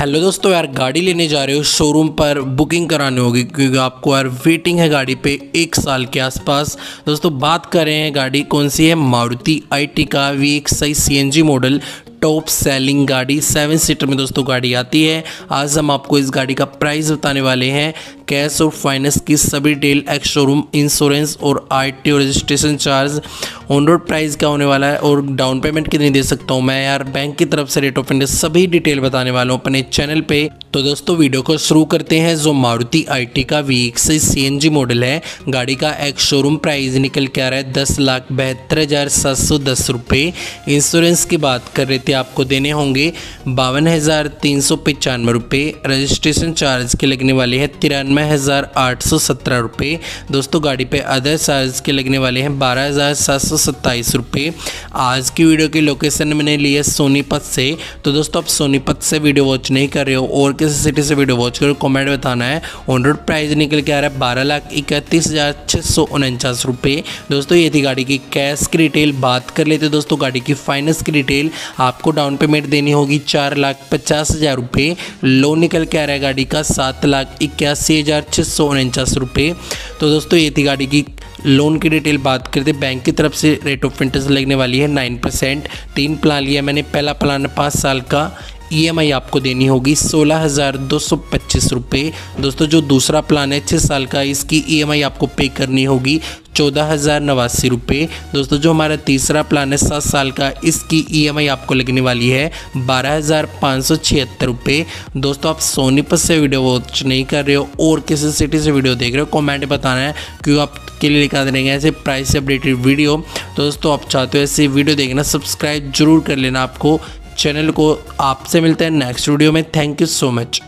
Hello दोस्तों, यार गाड़ी लेने जा रहे हो शोरूम पर बुकिंग करानी होगी, क्योंकि आपको यार वेटिंग है गाड़ी पे एक साल के आसपास। दोस्तों, बात कर हैं गाड़ी कौन सी है? मारुति आईटी का वी एक सही सीएनजी मॉडल टॉप सेलिंग गाड़ी सेवन सीटर में दोस्तों गाड़ी आती है। आज हम आपको इस गाड़ी का प्राइस बताने वाले हैं। कैश और फाइनेंस की सभी डील एक्स शोरूम इंश्योरेंस और आरटी और registration charge on road price क्या होने वाला है और डाउन पेमेंट कितनी दे सकता हूँ मैं? यार बैंक की तरफ़ से रेट ऑफ़ इंटरेस्ट सभी डिटेल बताने वाला हूँ। अपने चैनल पे तो दोस्तों, वीडियो को शुरू करते हैं। जो मारुति आईटी का वी से सी मॉडल है, गाड़ी का एक शोरूम प्राइस निकल के आ रहा है दस लाख बहत्तर हज़ार सात सौ दस रुपये इंश्योरेंस की बात कर रहे थे, आपको देने होंगे बावन हज़ार तीन सौ पचानवे रुपये रजिस्ट्रेशन चार्ज के लगने वाले हैं तिरानवे हज़ार आठ सौ सत्रह रुपये दोस्तों, गाड़ी पे अदर चार्ज के लगने वाले हैं बारह हज़ार सात सौ सत्ताईस रुपये आज की वीडियो की लोकेशन मैंने ली है सोनीपत से। तो दोस्तों, आप सोनीपत से वीडियो वॉच नहीं कर रहे हो और किसी सिटी से वीडियो वॉच करो कमेंट बताना है। ऑन रोड प्राइस निकल के आ रहा है बारह लाख इकतीस हज़ार छः सौ उनचास रुपये दोस्तों, ये थी गाड़ी की कैश की डिटेल बात कर लेते दोस्तों, गाड़ी की फाइनेंस की डिटेल आपको डाउन पेमेंट देनी होगी चार लाख पचास हज़ार रुपये लोन निकल के आ रहा है गाड़ी का सात लाख इक्यासी हज़ार छः सौ उनचास रुपये तो दोस्तों, ये थी गाड़ी की लोन की डिटेल बात करते बैंक की तरफ़ से। रेट ऑफ़ इंटरेस्ट लगने वाली है नाइन परसेंट तीन प्लान लिया मैंने, पहला प्लान पाँच साल का। ईएमआई e आपको देनी होगी सोलह हज़ार दो सौ पच्चीस रुपये दोस्तों, जो दूसरा प्लान है छः साल का, इसकी ईएमआई e आपको पे करनी होगी चौदह हज़ार नवासी रुपये दोस्तों, जो हमारा तीसरा प्लान है, सात साल का, इसकी ईएमआई e आपको लगने वाली है बारह हज़ार पाँच सौ छिहत्तर रुपये दोस्तों, आप सोनीपत से वीडियो वॉच नहीं कर रहे हो और किसी सिटी से वीडियो देख रहे हो कमेंट बताना है, क्यों आपके लिए लिखा देंगे ऐसे प्राइस से अपडेटेड वीडियो दोस्तों, आप चाहते हो ऐसी वीडियो देखना सब्सक्राइब ज़रूर कर लेना आपको। चैनल को आपसे मिलते हैं नेक्स्ट वीडियो में। Thank you so much